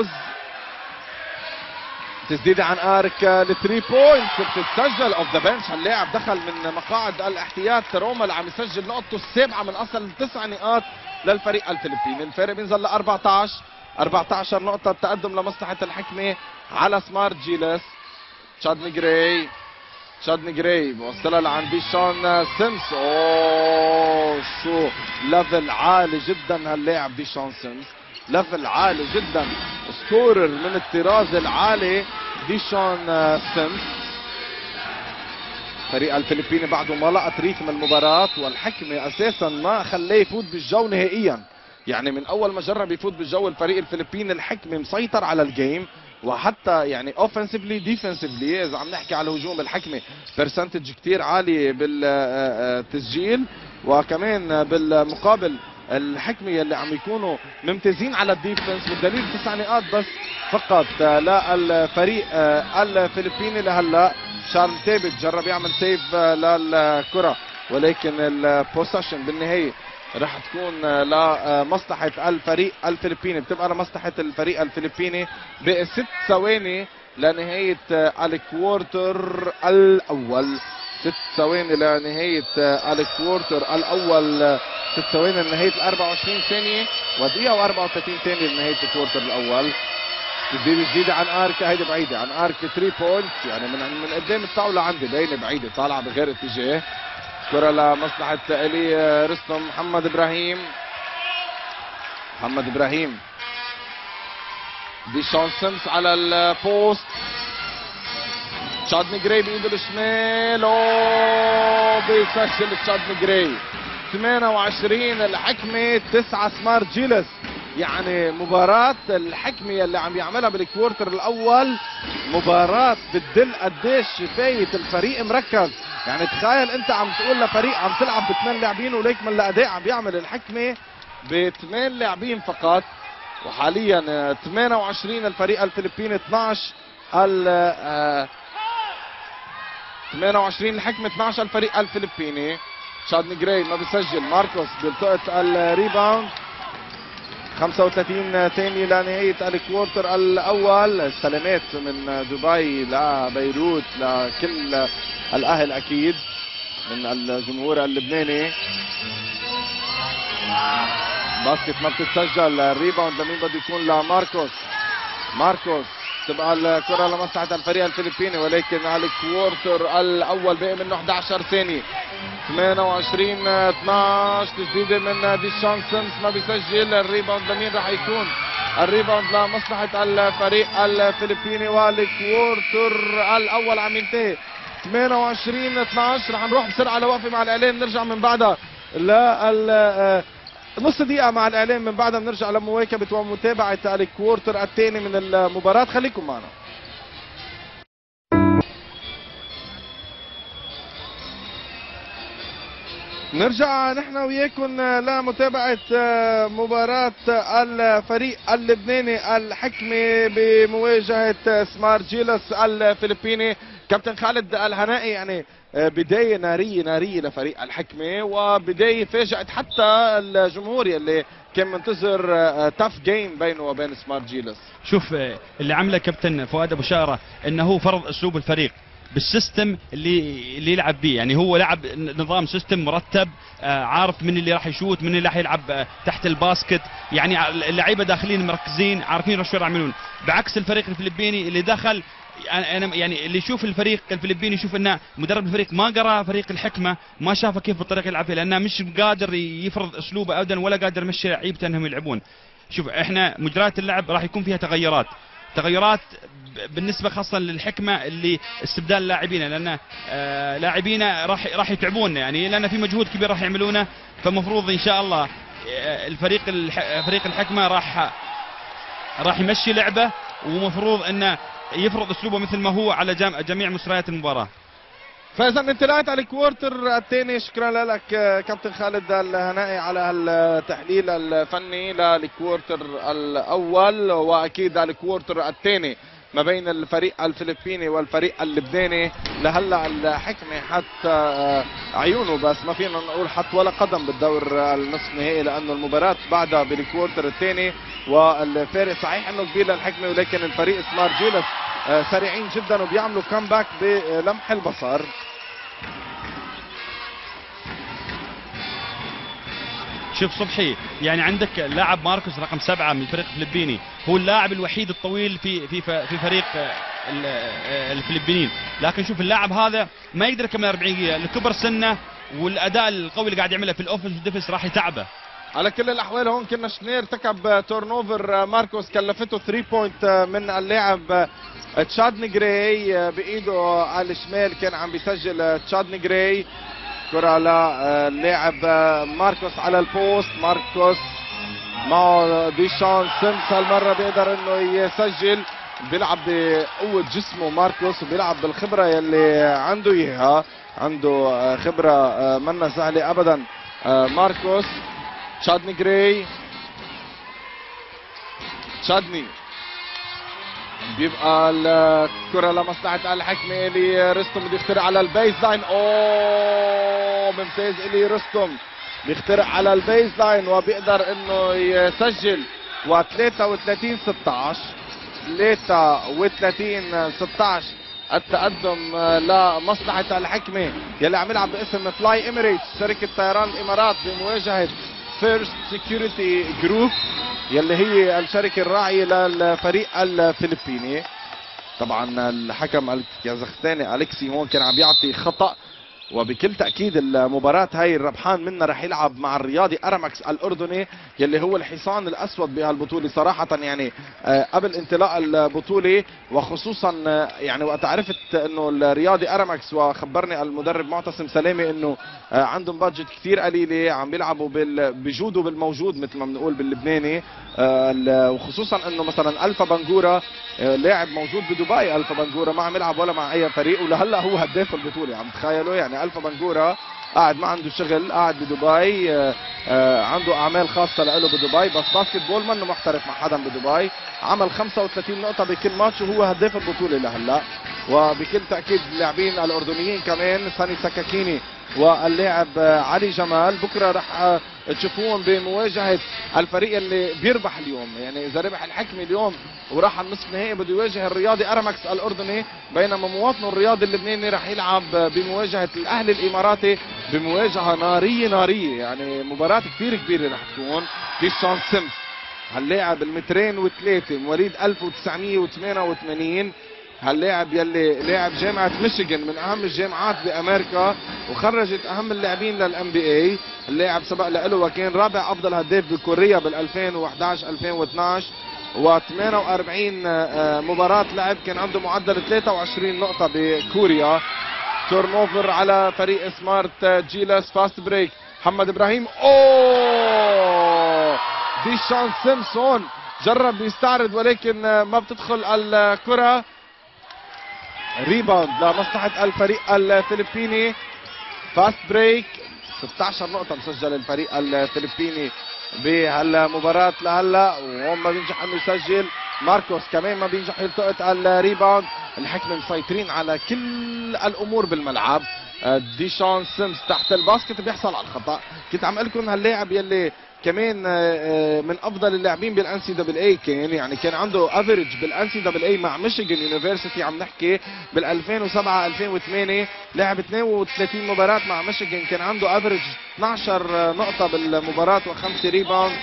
ماركوز تسديدة عن arc ل three points بتتسجل off the bench اللاعب دخل من مقاعد الاحتياط. روما اللي عم يسجل نقطته السابعة من أصل تسع نقاط للفريق الفلبيني. الفارق بينزل ل 14 14 نقطة التقدم لمصلحة الحكمة على سمارت جيلس. تشاد جراي. تشاد جراي بوصلها لعند ديشان سيمس. أوه شو level عالي جدا هاللاعب ديشان سيمس. level عالي جدا. scorer من الطراز العالي ديشان سيمس. فريق الفلبيني بعده ما لقط rhythm المباراة والحكمة أساسا ما خلاه يفوت بالجو نهائيا. يعني من أول ما جرب يفوت بالجو الفريق الفلبيني الحكمة مسيطر على ال game وحتى يعني اوفنسively ديفنسively إذا عم نحكي على هجوم الحكمة percentage كثير عالي بالتسجيل وكمان بالمقابل الحكمة يلي عم يكونوا ممتازين على ال defense والدليل تسع نقاط بس فقط للفريق الفلبيني لهلا. شارل تيبت جرب يعمل save للكرة ولكن ال possession بالنهاية رح تكون لمصلحة الفريق الفلبيني. بتبقى لمصلحة الفريق الفلبيني بست ثواني لنهاية ال quarter الأول. ست ثواني لنهاية ال quarter الأول. ست ثواني لنهاية ال 24 ثانية ودقيقة و34 ثانية لنهاية ال quarter الأول. تسديدة جديدة عن arc هيدي بعيدة. عن arc 3 points يعني من من قدام الطاولة عندي باينة بعيدة طالعة بغير اتجاه. كرة لمصلحة إيلي رستم محمد إبراهيم. محمد إبراهيم. ديشان سيمس على ال post. تشاد جراي بإيده الشمال. بيسجل تشاد جراي 28 الحكمة 9 سمارت جيلس. يعني مباراة الحكمة اللي عم يعملها بال quarter الأول مباراة بتدل قديش فايت الفريق مركز. يعني تخيل أنت عم تقول لفريق عم تلعب بثمان لاعبين وليك من الأداء عم بيعمل الحكمة بثمان لاعبين فقط. وحاليا 28 الفريق الفلبيني 12 ال 28 الحكمة 12 الفريق الفلبيني. تشاد جراي ما بيسجل. ماركوس بيلتقط ال rebound. 35 ثانية لنهاية ال quarter الأول. سلامات من دبي لبيروت لكل الأهل أكيد من الجمهور اللبناني. basket ما بتتسجل ال rebound لمين بده يكون؟ لماركوس ماركوس. تبقى الكرة لمصلحة الفريق الفلبيني ولكن ال quarter الأول باقي منه 11 ثانية. 28 12 تسديدة من ديشان سيمس ما بيسجل ال rebound لمين راح يكون؟ ال rebound لمصلحة الفريق الفلبيني وال quarter الأول عم ينتهي. 28 12 رح نروح بسرعة لوقفة مع الإعلان نرجع من بعدها. لل نص دقيقة مع الإعلان من بعدها بنرجع لمواكبة ومتابعة الكوارتر الثاني من المباراة. خليكم معنا. نرجع نحن وياكم لمتابعة مباراة الفريق اللبناني الحكمة بمواجهة سمارت جيلس الفلبيني. كابتن خالد الهنائي يعني بداية نارية نارية لفريق الحكمة وبداية فاجأت حتى الجمهور يلي كان منتظر tough game بينه وبين سمارت جيلس شوف اللي عمله كابتن فؤاد أبو شارة إنه هو فرض أسلوب الفريق بال system اللي اللي يلعب به يعني هو لعب نظام system مرتب آه عارف من اللي راح يشوت من اللي راح يلعب آه تحت ال basket. يعني اللعيبة داخلين مركزين عارفين شو يعملون. بعكس الفريق الفلبيني اللي دخل أنا يعني اللي يشوف الفريق الفلبيني يشوف ان مدرب الفريق ما قرأ فريق الحكمة ما شافه كيف بالطريقة يلعب فيها لأنه مش قادر يفرض أسلوبه ابدا ولا قادر يمشي لعيبته إنهم يلعبون. شوف إحنا مجريات اللعب راح يكون فيها تغيرات. تغيرات بالنسبة خاصة للحكمة اللي استبدال لاعبينا لأن آه لاعبينا راح راح يتعبون. يعني لأن في مجهود كبير راح يعملونه فمفروض إن شاء الله الفريق فريق الحكمة راح راح يمشي لعبه ومفروض إنه يفرض أسلوبه مثل ما هو على جميع مستويات المباراة. فاذا انتهيت على الكوارتر الثاني شكرا لك كابتن خالد الهنائي على التحليل الفني للكوارتر الأول وأكيد الكوارتر الثاني ما بين الفريق الفلبيني والفريق اللبناني. لهلا الحكمة حتى آه، عيونه بس. ما فينا نقول حط ولا قدم بالدور النصف النهائي لأنه المباراة بعدها بالكوارتر الثاني. والفارق صحيح إنه كبير للحكمة ولكن الفريق سمارت جيلس آه، سريعين جدا وبيعملوا كامباك بلمح البصر. شوف صبحي يعني عندك لاعب ماركوس رقم سبعة من الفريق الفلبيني هو اللاعب الوحيد الطويل في في في فريق ال- الفلبينيين. لكن شوف اللاعب هذا ما يقدر يكمل 40 دقيقة. لكبر سنه والأداء القوي اللي قاعد يعمله في ال offense وال defense راح يتعبه. على كل الأحوال هون كنا شنير ارتكب turnover ماركوس كلفته 3 point من اللاعب تشادني جراي بإيده على الشمال كان عم بيسجل تشادني جراي. كرة للاعب ماركوس على ال post ماركوس معه ديشان سيمس هالمرة بيقدر إنه يسجل. بيلعب بقوة جسمه ماركوس وبيلعب بالخبرة يلي عنده إياها. عنده خبرة منا سهلة ابدا ماركوس. تشادني جراي. تشادني. بيبقى الكرة لمصلحة الحكمة إلي رستم بده يخترع على ال baseline أوه! ممتاز إلي رستم. بيخترع على ال baseline وبيقدر إنه يسجل. و 33 16 33 16 التقدم لمصلحة الحكمة يلي عم يلعب باسم Fly Emirates شركة طيران الإمارات بمواجهة First Security Group يلي هي الشركة الراعية للفريق الفلبيني. طبعا الحكم الكازاخستاني الكسي هون كان عم يعطي خطأ. وبكل تأكيد المباراة هاي الربحان منها رح يلعب مع الرياضي أرامكس الأردني يلي هو الحصان الأسود بهالبطولة. صراحة يعني آه، قبل انطلاق البطولة وخصوصا آه، يعني وقت عرفت إنه الرياضي أرامكس وخبرني المدرب معتصم سلامة إنه آه، عندهم بادجت كثير قليلة عم بيلعبوا بجودوا بالموجود مثل ما بنقول باللبناني. ال- وخصوصا إنه مثلا ألفا بنجورا آه، لاعب موجود بدبي ألفا بنجورا ما عم يلعب ولا مع أي فريق ولهلأ هو هداف البطولة. عم تخيلوا يعني ألفا بنجورا قاعد ما عنده شغل قاعد بدبي آه، آه، عنده أعمال خاصة له بدبي بس basketball منه محترف مع حدا بدبي. عمل 35 نقطة بكل ماتش وهو هداف البطولة لهلأ. وبكل تأكيد اللاعبين الأردنيين كمان ساني سكاكيني واللاعب علي جمال بكرة رح تشوفوهم بمواجهة الفريق اللي بيربح اليوم. يعني إذا ربح الحكمي اليوم وراح على النصف النهائي بده يواجه الرياضي ارامكس الأردني بينما مواطنه الرياضي اللبناني رح يلعب بمواجهة الأهلي الإماراتي بمواجهة نارية نارية. يعني مباراة كثير كبيرة رح تكون ديشان سيمس هاللاعب المترين وثلاثة مواليد 1988 هاللاعب يلي لاعب جامعة ميشيغان من أهم الجامعات بأمريكا وخرجت أهم اللاعبين لل NBA اللاعب سبق له وكان رابع أفضل هداف بكوريا بال 2011 2012 و 48 آه، مباراة لعب كان عنده معدل 23 نقطة بكوريا. turnover على فريق سمارت جيلاس fast break محمد إبراهيم أوه! ديشان سيمسون جرب يستعرض ولكن آه، ما بتدخل الكرة. rebound لمصلحة الفريق الفلبيني. fast break 16 نقطة مسجل الفريق الفلبيني بهالمباراة لهلا. وهون ما بينجح إنه يسجل. ماركوس كمان ما بينجح يلتقط ال rebound الحكمة مسيطرين على كل الأمور بالملعب. ديشان سيمز تحت ال basket بيحصل على الخطأ. كنت عم أقول لكم هاللاعب يلي كمان آه، آه، من أفضل اللاعبين بال NCAA كان يعني كان عنده average بال NCAA مع ميشيغان university عم نحكي بال 2007 2008 لعب 32 مباراة مع ميشيغان كان عنده average 12 نقطة بالمباراة وخمسة rebound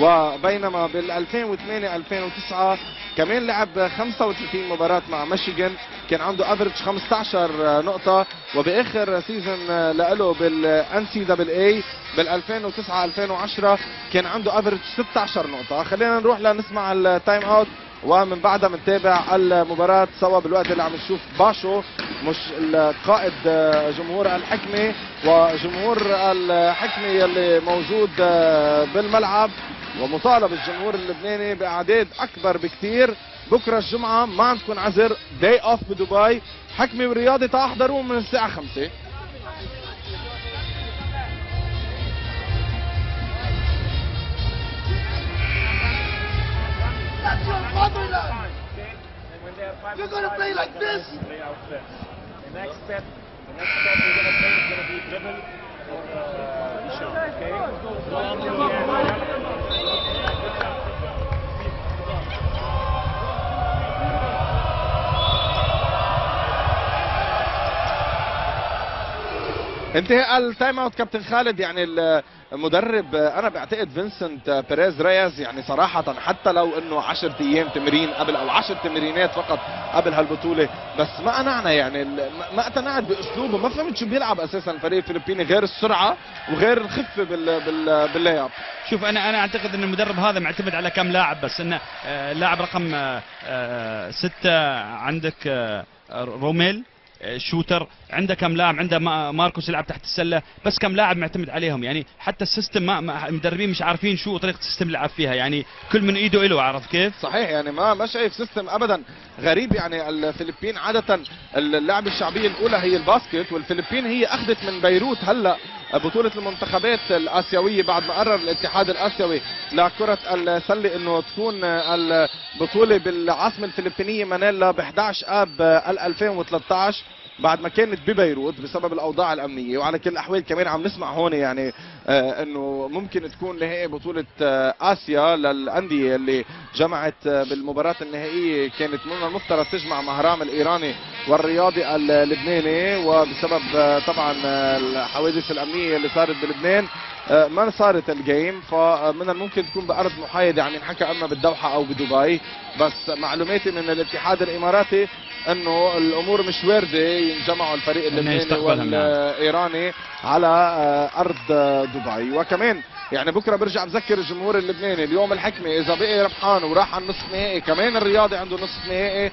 وبينما بال 2008 2009 كمان لعب 35 مباراة مع ميشيغان. كان عنده average 15 نقطة. وبآخر season له بال NCAA بال 2009 2010 كان عنده average 16 نقطة. خلينا نروح لنسمع ال time out ومن بعدها بنتابع المباراة سوا بالوقت اللي عم نشوف باشو. مش القائد جمهور الحكمة وجمهور الحكمة يلي موجود بالملعب ومطالب الجمهور اللبناني بإعداد أكبر بكثير بكرة الجمعة ما عندكم عذر. داي اوف بدبي. حكمي ورياضي تحضروا من الساعة 5 That's your motherland! You're going to play like this? The next step, the next step we're going to play is going to be dribble or uh, Okay? انتهى ال time out كابتن خالد. يعني المدرب أنا بعتقد فينسنت بيريز رياز يعني صراحة حتى لو إنه 10 أيام تمرين قبل أو 10 تمرينات فقط قبل هالبطولة بس ما قنعنا يعني ما- اقتنعت بأسلوبه. ما فهمت شو بيلعب أساسا الفريق الفلبيني غير السرعة وغير الخفة بال بال بال lay up شوف أنا أنا أعتقد إن المدرب هذا معتمد على كم لاعب بس إنه آه، اللاعب رقم آه، آه، ستة عندك آه، روميل. آه، shooter عنده كم لاعب عنده ما- ماركوس يلعب تحت السلة بس كم لاعب معتمد عليهم. يعني حتى ال system ما ما- المدربين مش عارفين شو طريقة ال system اللي يلعب فيها. يعني كل من إيده له عرفت كيف؟ صحيح يعني ما ما شايف system ابدا غريب. يعني الفلبين عادة اللعبه الشعبية الأولى هي الباسكت والفلبين هي أخذت من بيروت. هلأ بطولة المنتخبات الآسيوية بعد ما قرر الاتحاد الآسيوي لكرة السلة إنه تكون البطولة بالعاصمة الفلبينية مانيلا ب 11 اب 2013 بعد ما كانت ببيروت بسبب الأوضاع الأمنية وعلى كل الأحوال كمان عم نسمع هون يعني آه إنه ممكن تكون نهائي بطولة آه آسيا للأندية اللي جمعت آه بالمباراة النهائية. كانت من المفترض تجمع مهرام الإيراني والرياضي اللبناني وبسبب آه طبعا آه الحوادث الأمنية اللي صارت بلبنان آه، ما صارت الجيم فمن الممكن تكون بأرض محايدة عم ينحكى أما بالدوحة أو بدبي. بس معلوماتي من الاتحاد الإماراتي أنه الأمور مش وارده ينجمعوا الفريق اللبناني. والإيراني على آه، أرض آه، دبي. وكمان يعني بكرة برجع بذكر الجمهور اللبناني. اليوم الحكمة إذا بقي ربحان وراح على النصف نهائي كمان الرياضي عنده نصف نهائي.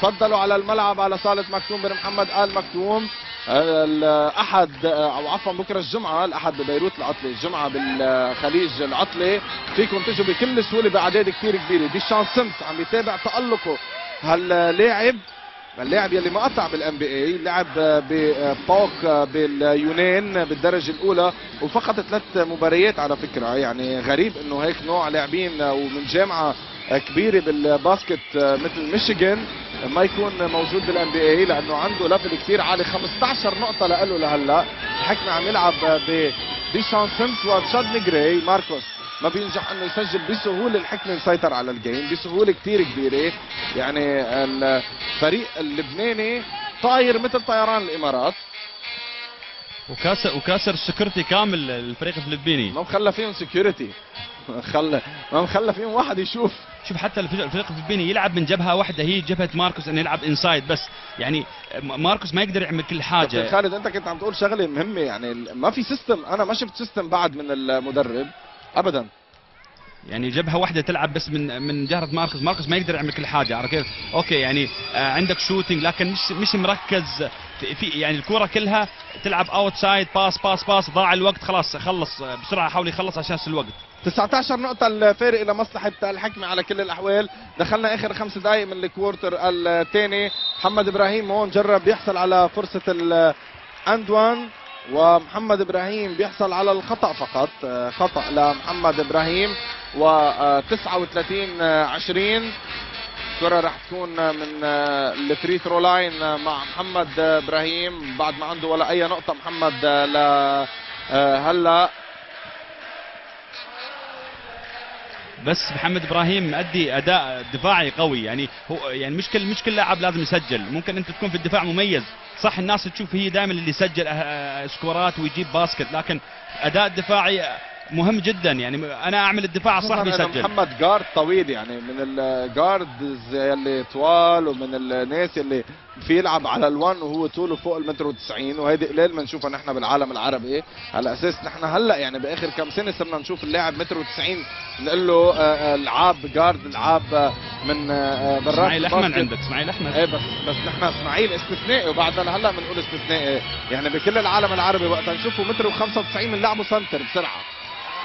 تفضلوا على الملعب على صالة مكتوم بن محمد آل مكتوم. الأحد أو عفوا بكرة الجمعة الأحد ببيروت العطلة. الجمعة بالخليج العطلة. فيكم تجوا بكل سهولة بأعداد كثير كبيرة. دي شان سيمس عم يتابع تألقه هاللاعب اللاعب يلي ما قطع بال NBA لعب بباوك باليونان بالدرجة الأولى وفقط ثلاث مباريات على فكرة. يعني غريب إنه هيك نوع لاعبين ومن جامعة كبيرة بال basket مثل ميشيغان ما يكون موجود بال NBA لأنه عنده level كثير عالي. 15 نقطة له لهلأ. الحكمه عم يلعب ب ديشان سيمس وتشادني جراي ماركوس. ما بينجح إنه يسجل بسهولة الحكمه مسيطر على ال game بسهولة كثير كبيرة. يعني الفريق اللبناني طاير مثل طيران الإمارات. وكاسر وكاسر ال security كامل الفريق الفلبيني ما مخلى فيهم security خلى ما مخلى فيهم واحد يشوف. شوف حتى الفريق الفلبيني يلعب من جبهة واحدة هي جبهة ماركوس إنه يلعب inside بس. يعني ماركوس ما يقدر يعمل كل حاجة. خالد أنت كنت عم تقول شغلة مهمة. يعني ما في system أنا ما شفت system بعد من المدرب. ابدا. يعني جبهة واحدة تلعب بس من من جهة ماركوس ماركوس ما يقدر يعمل كل حاجة عرفت كيف؟ okay يعني آه عندك shooting لكن مش مش مركز. في, في يعني الكرة كلها تلعب outside pass pass pass ضاع الوقت خلاص خلص آه، بسرعة حاول يخلص عشان الوقت. 19 نقطة الفارق إلى مصلحة الحكمة على كل الأحوال، دخلنا آخر خمس دقائق من ال quarter الثاني، محمد إبراهيم هون جرب يحصل على فرصة ال and one ومحمد إبراهيم بيحصل على الخطأ فقط، آه، خطأ لمحمد إبراهيم. و 39 20 الكرة رح تكون من آه، ال free throw line آه، مع محمد إبراهيم. بعد ما عنده ولا أي نقطة محمد آه، ل آه، هلا بس محمد إبراهيم مؤدي أداء دفاعي قوي. يعني هو يعني مش كل مش كل لاعب لازم يسجل. ممكن أنت تكون في الدفاع مميز. صح الناس تشوف هي دائما اللي يسجل آه، آه، scoreات ويجيب basket لكن أداء دفاعي مهم جدا. يعني أنا أعمل الدفاع الصح بيسجل. محمد جارد طويل يعني من الجاردز يلي طوال ومن الناس يلي في يلعب على الوان وهو طوله فوق المتر و90 وهيدي قليل بنشوفها نحن بالعالم العربي. على أساس نحن هلأ يعني بآخر كم سنة صرنا نشوف اللاعب متر و90 نقول له آه، آه، العاب جارد العاب آه، من برات إسماعيل أحمد. عندك إسماعيل أحمد. إيه بس بس نحن إسماعيل استثنائي وبعدنا هلأ بنقول استثنائي. يعني بكل العالم العربي وقتها نشوفه متر و95 بنلعبه center بسرعة.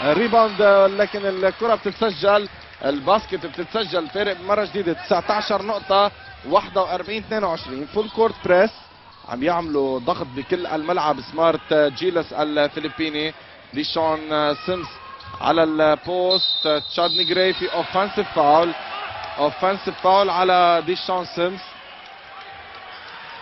rebound لكن الكرة بتتسجل ال basket بتتسجل فارق مرة جديدة 19 نقطة 41 22 full court press عم يعملوا ضغط بكل الملعب. سمارت جيلس الفلبيني ديشون آه، سيمس على ال post تشادني جراي في offensive foul offensive foul على ديشان سيمز.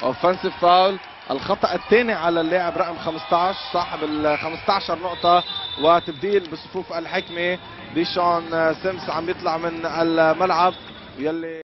offensive foul الخطأ الثاني على اللاعب رقم 15 صاحب ال 15 نقطة وتبديل بصفوف الحكمة. ديشان سيمز عم يطلع من الملعب يلي